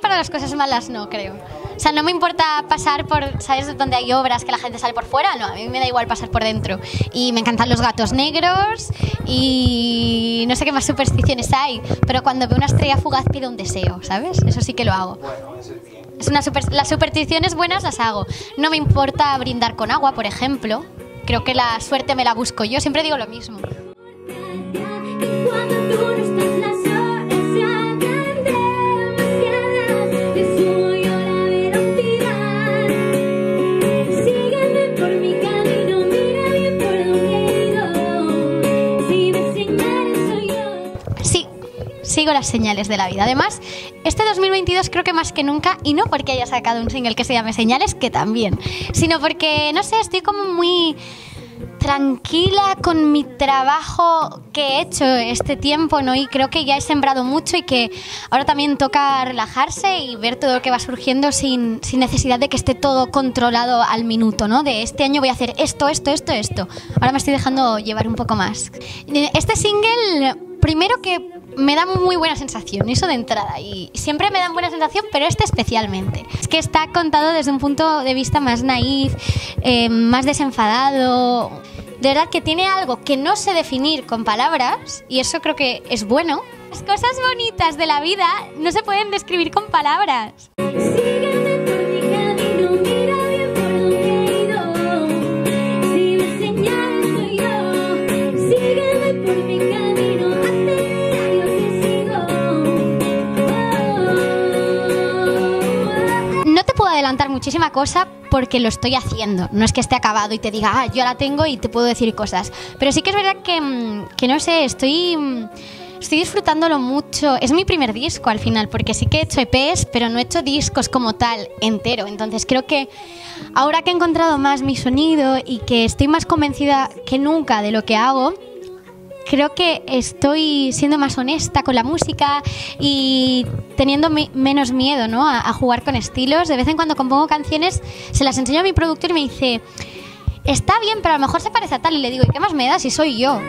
con las cosas malas no, creo. O sea, no me importa pasar por, ¿sabes? Donde hay obras que la gente sale por fuera, no, a mí me da igual pasar por dentro. Y me encantan los gatos negros y no sé qué más supersticiones hay, pero cuando veo una estrella fugaz pido un deseo, ¿sabes? Eso sí que lo hago. Es una super- las supersticiones buenas las hago. No me importa brindar con agua, por ejemplo. Creo que la suerte me la busco yo, siempre digo lo mismo. Las señales de la vida. Además, este 2022 creo que más que nunca, y no porque haya sacado un single que se llame Señales, que también, sino porque, no sé, estoy como muy tranquila con mi trabajo que he hecho este tiempo, ¿no? Y creo que ya he sembrado mucho y que ahora también toca relajarse y ver todo lo que va surgiendo sin, sin necesidad de que esté todo controlado al minuto, ¿no? De este año voy a hacer esto, esto, esto, esto. Ahora me estoy dejando llevar un poco más. Este single, primero que me da muy buena sensación, eso de entrada. Y siempre me dan buena sensación, pero este especialmente. Es que está contado desde un punto de vista más naif, eh, más desenfadado. De verdad que tiene algo que no sé definir con palabras, y eso creo que es bueno. Las cosas bonitas de la vida no se pueden describir con palabras. Sígueme adelantar muchísima cosa porque lo estoy haciendo. No es que esté acabado y te diga, ah, yo la tengo y te puedo decir cosas. Pero sí que es verdad que, mm, que no sé, estoy, mm, estoy disfrutándolo mucho. Es mi primer disco al final, porque sí que he hecho EPs, pero no he hecho discos como tal, entero. Entonces creo que ahora que he encontrado más mi sonido y que estoy más convencida que nunca de lo que hago, creo que estoy siendo más honesta con la música y teniendo menos miedo ¿no? a, a jugar con estilos. De vez en cuando compongo canciones, se las enseño a mi productor y me dice, está bien, pero a lo mejor se parece a tal. Y le digo, ¿y qué más me da si soy yo?